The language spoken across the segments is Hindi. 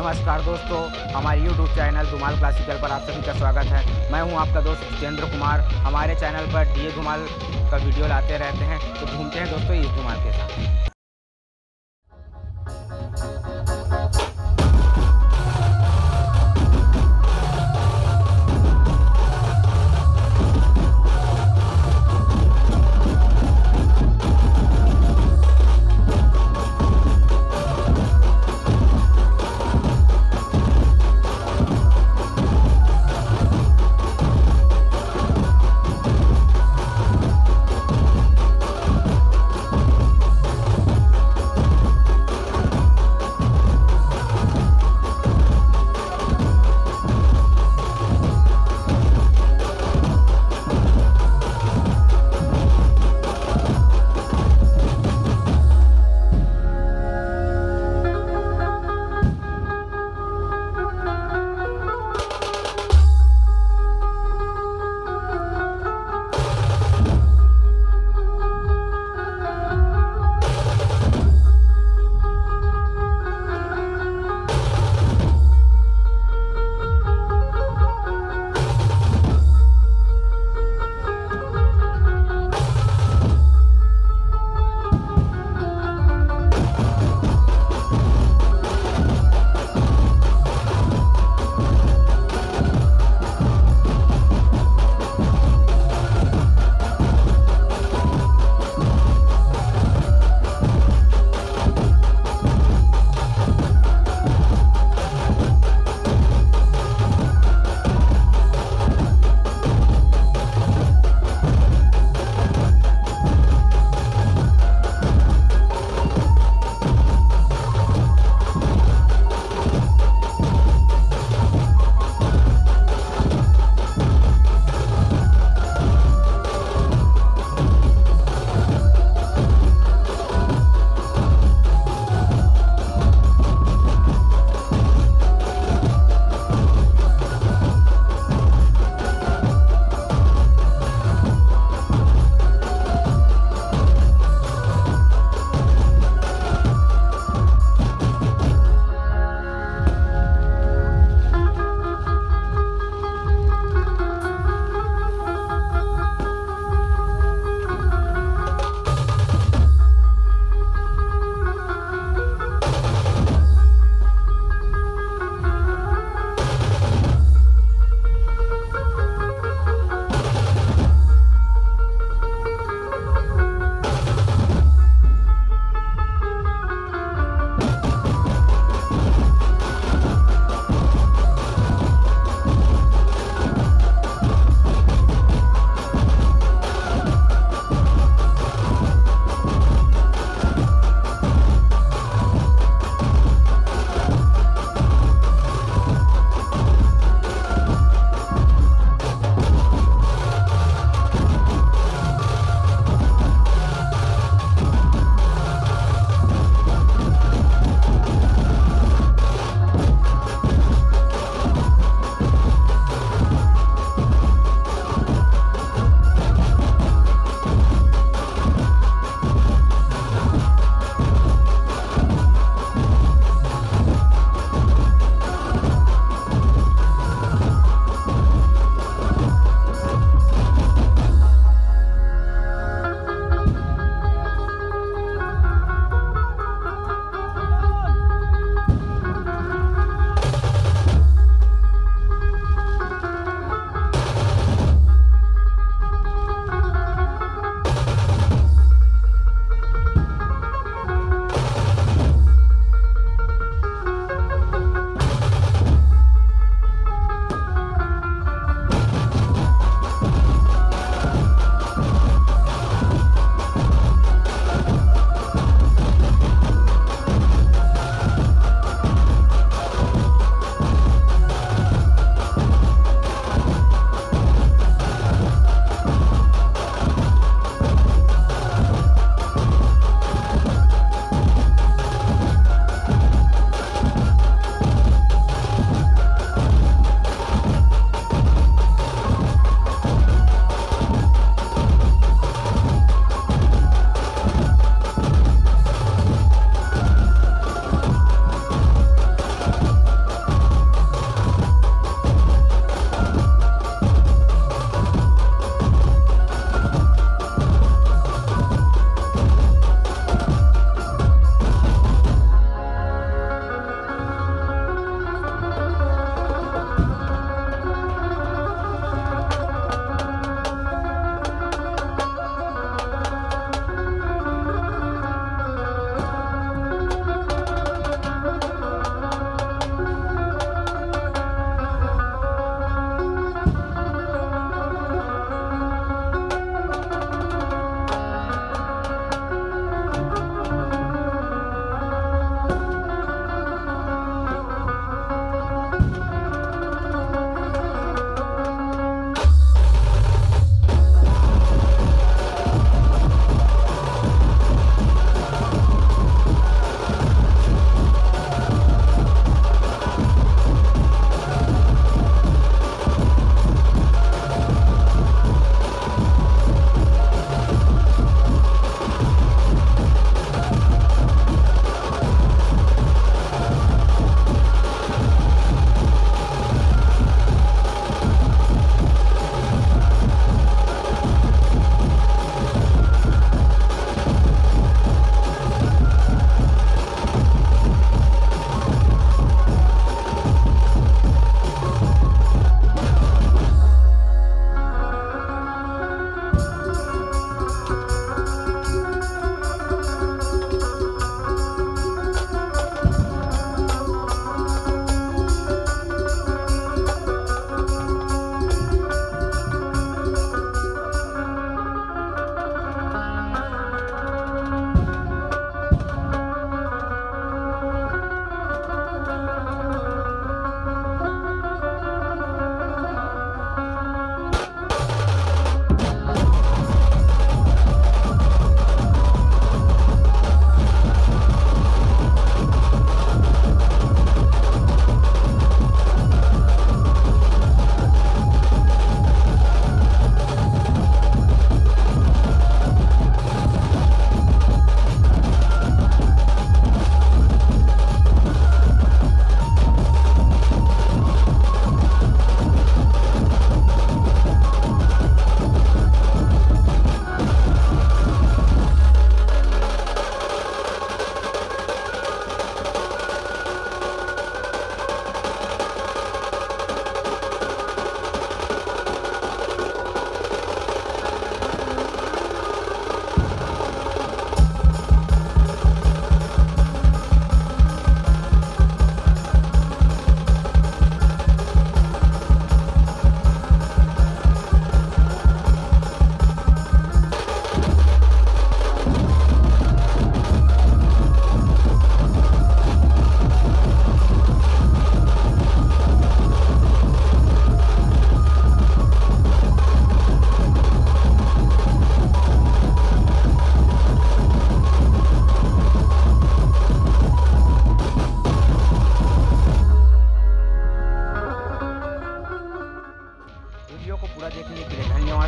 नमस्कार दोस्तों, हमारे YouTube चैनल धुमाल क्लासिकल पर आप सभी का स्वागत है। मैं हूँ आपका दोस्त जितेंद्र कुमार। हमारे चैनल पर डी धुमाल का वीडियो लाते रहते हैं तो घूमते हैं दोस्तों इस धुमाल के साथ।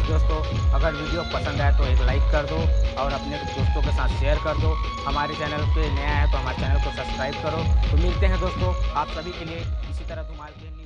दोस्तों, अगर वीडियो पसंद आए तो एक लाइक कर दो और अपने दोस्तों के साथ शेयर कर दो। हमारे चैनल पे नया है तो हमारे चैनल को सब्सक्राइब करो। तो मिलते हैं दोस्तों, आप सभी के लिए इसी तरह तुम्हारे न्यूज़